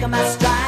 taking my stride.